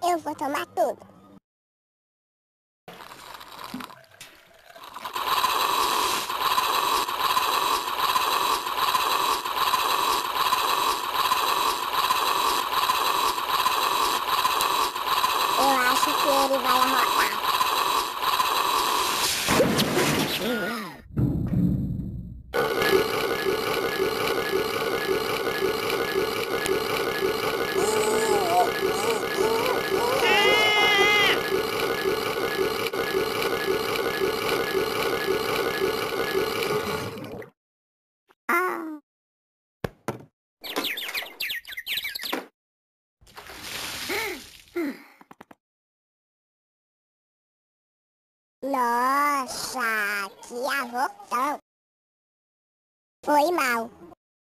Eu vou tomar tudo. Eu acho que ele vai arrotar. Nossa, que avocão. Foi mal.